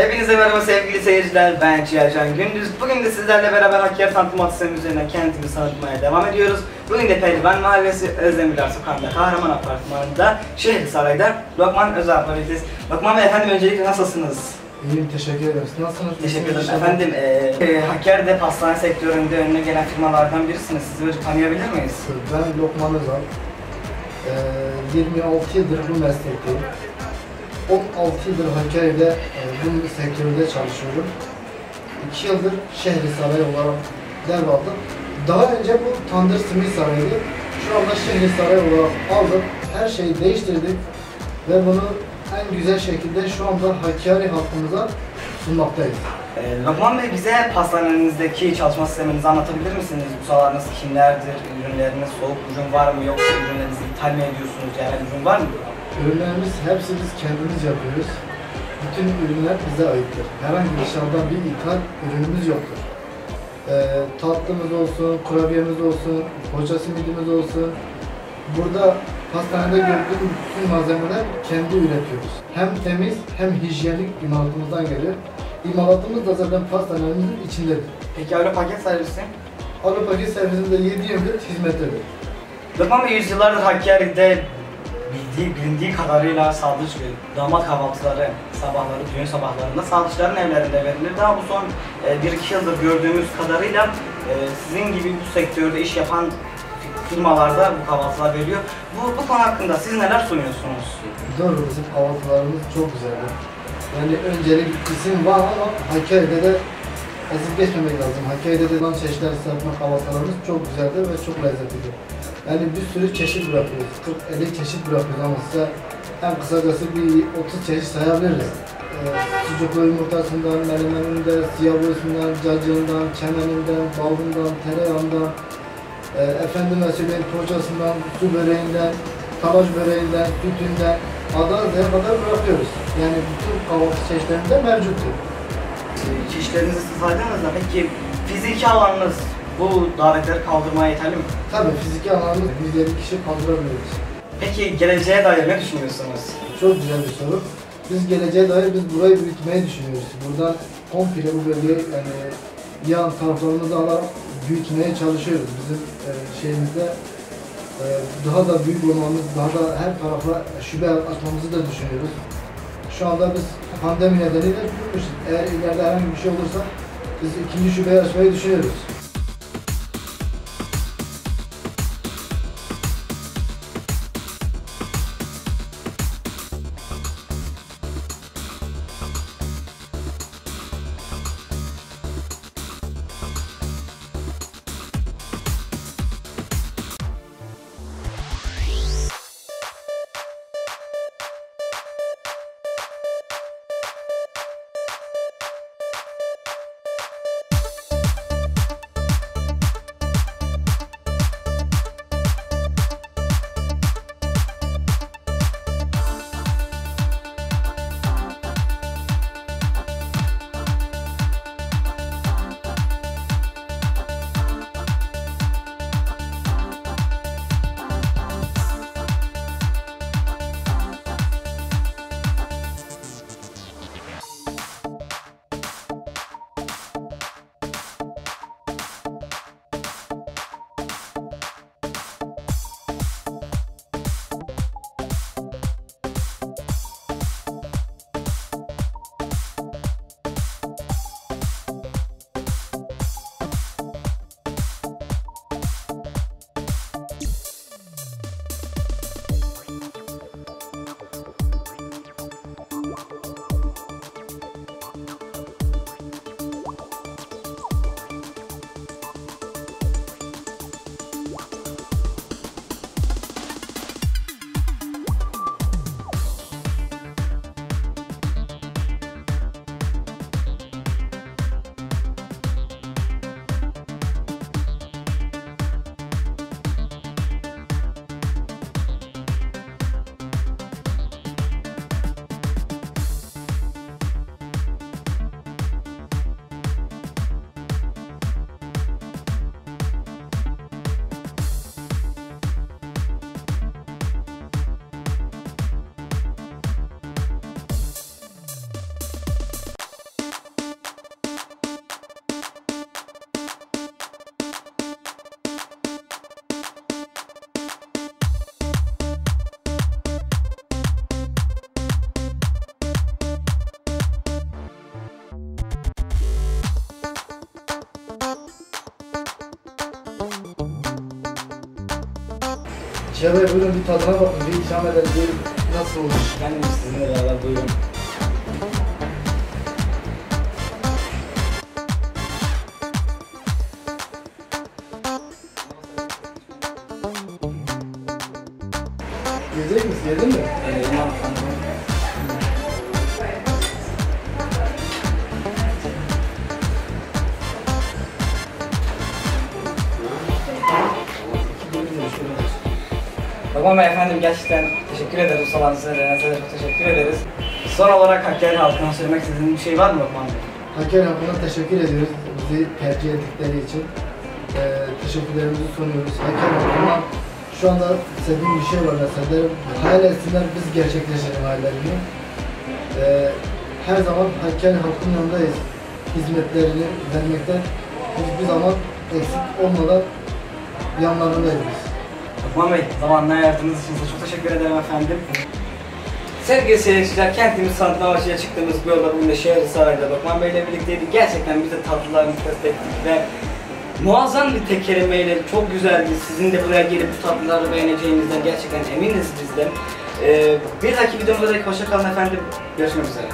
Hepinize merhaba sevgili seyirciler, ben Ciğercan Gündüz. Bugün de sizlerle beraber Hakkari Tanıtım Atasının üzerinden kendimizi tanıtmaya devam ediyoruz. Bugün de Pehlivan Mahallesi Özdemirler Sokağı'nda, Kahraman Apartmanı'nda, Şehri Saray'da Lokman Özel Paraliz. Lokman Bey efendim öncelikle nasılsınız? İyiyim, teşekkür ederim. Siz Nasılsınız? Teşekkür ederim efendim. E, e, Hakkari'de pastane sektöründe önüne gelen firmalardan birisiniz. Sizi böyle tanıyabilir miyiz? Ben Lokman Özal. Ee, 26 yıldır bu meslekteyim. 16 yıldır Hakkari'de e, bu sektöründe çalışıyorum. 2 yıldır şehri saray olarak devraldım. Daha önce bu Tandır Simit Sarayı'ydı. Şu anda şehri saray olarak aldık. Her şeyi değiştirdik ve bunu en güzel şekilde şu anda Hakkari halkımıza sunmaktayız. E, Lokman Bey bize pastanenizdeki çalışma sisteminizi anlatabilir misiniz? Ustalarınız kimlerdir? Ürünleriniz soğuk ürün var mı? Yoksa ürünlerinizi ithal mi ediyorsunuz? Yani ürün var mı? Ürünlerimiz hepsi biz kendimiz yapıyoruz. Bütün ürünler bize aittir. Herhangi dışarıdan bir ithal ürünümüz yoktur. Ee, tatlımız olsun, kurabiyemiz olsun, poğaça simidimiz olsun. Burada pastanede gördüğüm bütün malzemeler kendi üretiyoruz. Hem temiz hem hijyenik imalatımızdan geliyor. İmalatımız da zaten pastanemizin içindedir. Peki öyle paket servisi? Alı paket servisinde 7 yıldır hizmettedir. Bey yüzyıllardır Hakkari'de bildiği, bilindiği kadarıyla saldıç ve damat kahvaltıları sabahları, düğün sabahlarında saldıçların evlerinde verilirdi ama bu son 1-2 yıldır gördüğümüz kadarıyla e, sizin gibi bu sektörde iş yapan firmalarda bu kahvaltılar veriliyor. Bu, bu konu hakkında siz neler sunuyorsunuz? Doğru bizim kahvaltılarımız çok güzeldir. Yani öncelik isim var ama Hakkari'de de ezip geçmemek lazım. Hakkari'de de lan çeşitler satma kahvaltılarımız çok güzeldir ve çok lezzetlidir. Yani bir sürü çeşit bırakıyoruz. 40-50 çeşit bırakıyoruz ama size en kısacası bir 30 çeşit sayabiliriz. Ee, sucuklu yumurtasından, menemeninden, siyah boyusundan, cacığından, çemeninden, balından, tereyağından, e, efendime söyleyeyim poğaçasından, su böreğinden, talaş böreğinden, sütünden, Adana'ya kadar bırakıyoruz. Yani bütün kahvaltı çeşitlerinde mevcuttur. Çeşitlerinizi saydınız da peki fiziki alanınız bu davetleri kaldırmaya yeterli mi? Tabii fiziki alanımız 150 kişi kaldıramıyoruz. Peki geleceğe dair ne düşünüyorsunuz? Çok güzel bir soru. Biz geleceğe dair biz burayı büyütmeyi düşünüyoruz. Buradan komple bu bölgeyi yani yan taraflarımızı alarak büyütmeye çalışıyoruz. Bizim e, şeyimizde e, daha da büyük olmamız, daha da her tarafa şube açmamızı da düşünüyoruz. Şu anda biz pandemi nedeniyle büyümüşüz. Eğer ileride herhangi bir şey olursa biz ikinci şubeyi açmayı düşünüyoruz. Bey buyurun bir tadına bakın, bir ikram edelim. Bir Nasıl olmuş? Ben de sizinle beraber buyurun. Yiyecek misin? Yedin mi? Ee, Babam efendim gerçekten teşekkür ederiz ustalarınıza, Renat'a çok teşekkür ederiz. Son olarak Hakkari halkına söylemek istediğiniz bir şey var mı Lokman Bey? Hakkari halkına teşekkür ediyoruz bizi tercih ettikleri için. Ee, teşekkürlerimizi sunuyoruz. Hakkari halkına şu anda istediğim bir şey var mesela hayal etsinler biz gerçekleştirelim hayallerini. Ee, her zaman Hakkari halkının yanındayız. Hizmetlerini vermekten hiçbir zaman eksik olmadan yanlarındayız biz. Lokman Bey, zamanla ayırdığınız için size çok teşekkür ederim efendim. Sevgili seyirciler, kentimiz sanatına başıya çıktığımız bu yolda bugün de şehir sahilde Lokman Bey ile birlikteydik. Gerçekten biz de tatlılarını test ve muazzam bir tek kelimeyle çok güzeldi. Sizin de buraya gelip bu tatlıları beğeneceğinizden gerçekten eminiz bizden. Ee, bir dahaki videomuzda hoşça kalın efendim. Görüşmek üzere.